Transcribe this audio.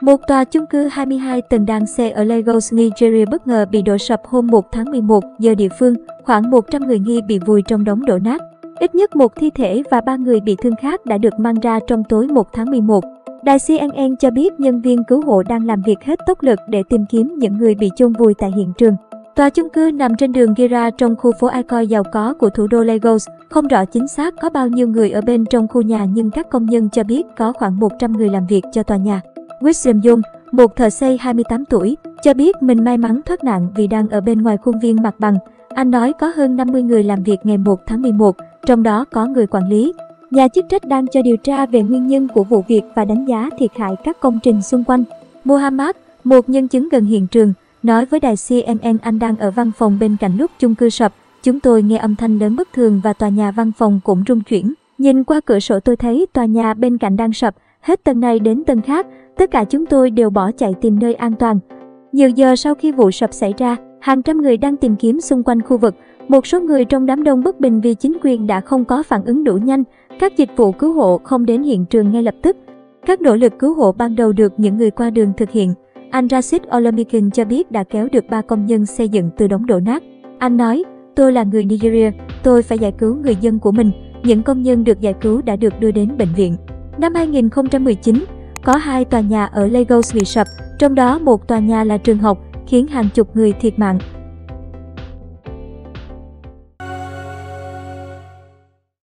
Một tòa chung cư 22 tầng đang xe ở Lagos, Nigeria bất ngờ bị đổ sập hôm 1 tháng 11 giờ địa phương, khoảng 100 người nghi bị vùi trong đống đổ nát. Ít nhất một thi thể và ba người bị thương khác đã được mang ra trong tối 1 tháng 11. Đài CNN cho biết nhân viên cứu hộ đang làm việc hết tốc lực để tìm kiếm những người bị chôn vùi tại hiện trường. Tòa chung cư nằm trên đường Gira trong khu phố Icoi giàu có của thủ đô Lagos. Không rõ chính xác có bao nhiêu người ở bên trong khu nhà nhưng các công nhân cho biết có khoảng 100 người làm việc cho tòa nhà. Wilson Jung, một thợ xây 28 tuổi, cho biết mình may mắn thoát nạn vì đang ở bên ngoài khuôn viên mặt bằng. Anh nói có hơn 50 người làm việc ngày 1 tháng 11, trong đó có người quản lý. Nhà chức trách đang cho điều tra về nguyên nhân của vụ việc và đánh giá thiệt hại các công trình xung quanh. Muhammad, một nhân chứng gần hiện trường, nói với đài CNN anh đang ở văn phòng bên cạnh lúc chung cư sập. Chúng tôi nghe âm thanh lớn bất thường và tòa nhà văn phòng cũng rung chuyển. Nhìn qua cửa sổ tôi thấy tòa nhà bên cạnh đang sập, hết tầng này đến tầng khác, tất cả chúng tôi đều bỏ chạy tìm nơi an toàn. Nhiều giờ sau khi vụ sập xảy ra, hàng trăm người đang tìm kiếm xung quanh khu vực. Một số người trong đám đông bất bình vì chính quyền đã không có phản ứng đủ nhanh, các dịch vụ cứu hộ không đến hiện trường ngay lập tức. Các nỗ lực cứu hộ ban đầu được những người qua đường thực hiện. Anh Rashid Olamikin cho biết đã kéo được ba công nhân xây dựng từ đống đổ nát. Anh nói, tôi là người Nigeria, tôi phải giải cứu người dân của mình. Những công nhân được giải cứu đã được đưa đến bệnh viện. Năm 2019, có hai tòa nhà ở Lagos bị sập, trong đó một tòa nhà là trường học, khiến hàng chục người thiệt mạng.